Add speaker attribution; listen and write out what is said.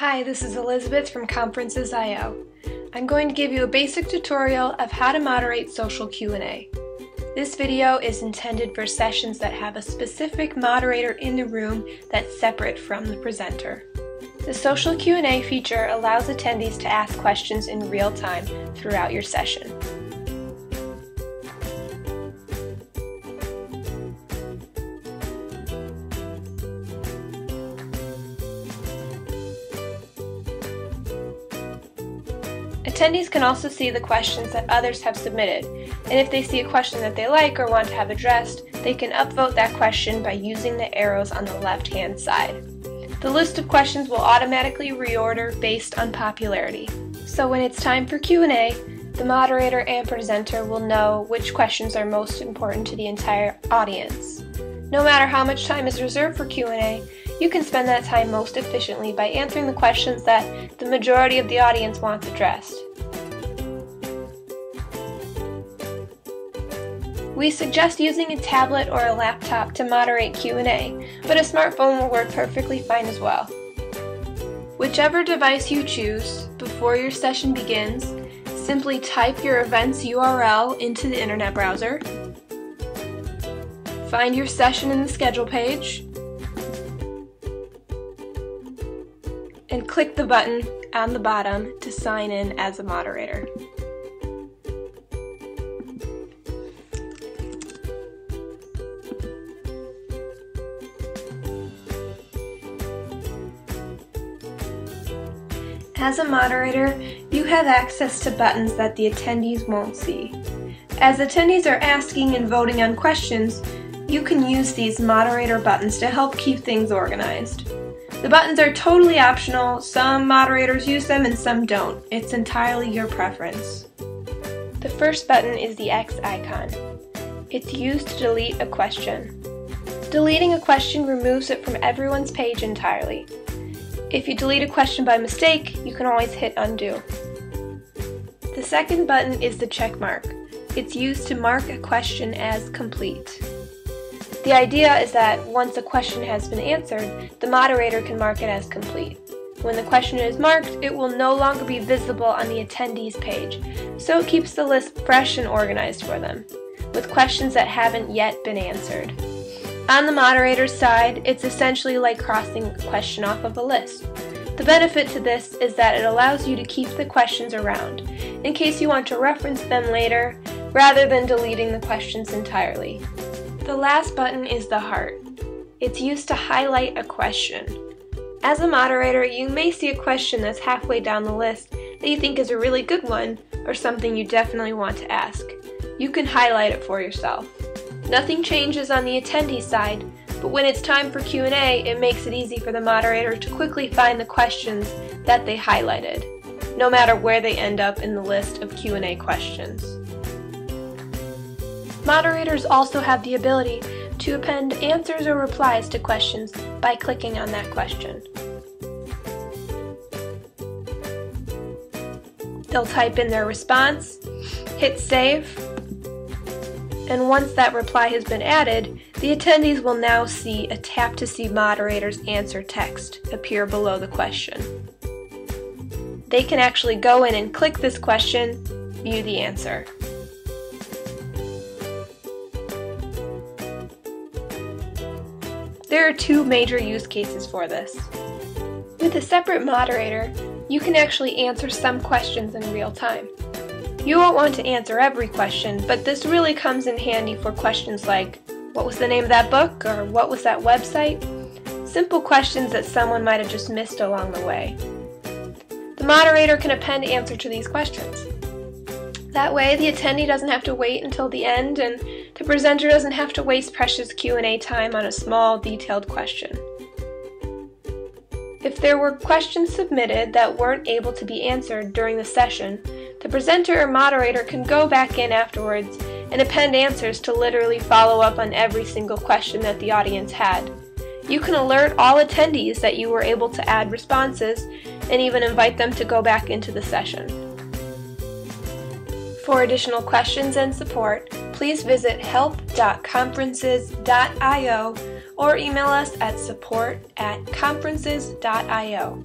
Speaker 1: Hi, this is Elizabeth from Conferences.io. I'm going to give you a basic tutorial of how to moderate social Q&A. This video is intended for sessions that have a specific moderator in the room that's separate from the presenter. The social Q&A feature allows attendees to ask questions in real time throughout your session. Attendees can also see the questions that others have submitted, and if they see a question that they like or want to have addressed, they can upvote that question by using the arrows on the left-hand side. The list of questions will automatically reorder based on popularity. So when it's time for Q&A, the moderator and presenter will know which questions are most important to the entire audience. No matter how much time is reserved for Q&A, you can spend that time most efficiently by answering the questions that the majority of the audience wants addressed. We suggest using a tablet or a laptop to moderate Q&A, but a smartphone will work perfectly fine as well. Whichever device you choose, before your session begins, simply type your event's URL into the internet browser, find your session in the schedule page, and click the button on the bottom to sign in as a moderator. As a moderator, you have access to buttons that the attendees won't see. As attendees are asking and voting on questions, you can use these moderator buttons to help keep things organized. The buttons are totally optional, some moderators use them and some don't. It's entirely your preference. The first button is the X icon. It's used to delete a question. Deleting a question removes it from everyone's page entirely. If you delete a question by mistake, you can always hit undo. The second button is the check mark. It's used to mark a question as complete. The idea is that once a question has been answered, the moderator can mark it as complete. When the question is marked, it will no longer be visible on the attendees page, so it keeps the list fresh and organized for them, with questions that haven't yet been answered. On the moderator's side, it's essentially like crossing a question off of a list. The benefit to this is that it allows you to keep the questions around, in case you want to reference them later, rather than deleting the questions entirely. The last button is the heart. It's used to highlight a question. As a moderator, you may see a question that's halfway down the list that you think is a really good one or something you definitely want to ask. You can highlight it for yourself. Nothing changes on the attendee side, but when it's time for Q&A, it makes it easy for the moderator to quickly find the questions that they highlighted, no matter where they end up in the list of Q&A questions. Moderators also have the ability to append answers or replies to questions by clicking on that question. They'll type in their response, hit save, and once that reply has been added, the attendees will now see a Tap to See Moderator's Answer text appear below the question. They can actually go in and click this question, view the answer. There are two major use cases for this. With a separate moderator, you can actually answer some questions in real time. You won't want to answer every question, but this really comes in handy for questions like, what was the name of that book, or what was that website? Simple questions that someone might have just missed along the way. The moderator can append answer to these questions. That way, the attendee doesn't have to wait until the end and the presenter doesn't have to waste precious Q&A time on a small, detailed question. If there were questions submitted that weren't able to be answered during the session, the presenter or moderator can go back in afterwards and append answers to literally follow up on every single question that the audience had. You can alert all attendees that you were able to add responses and even invite them to go back into the session. For additional questions and support, please visit help.conferences.io or email us at support at conferences.io.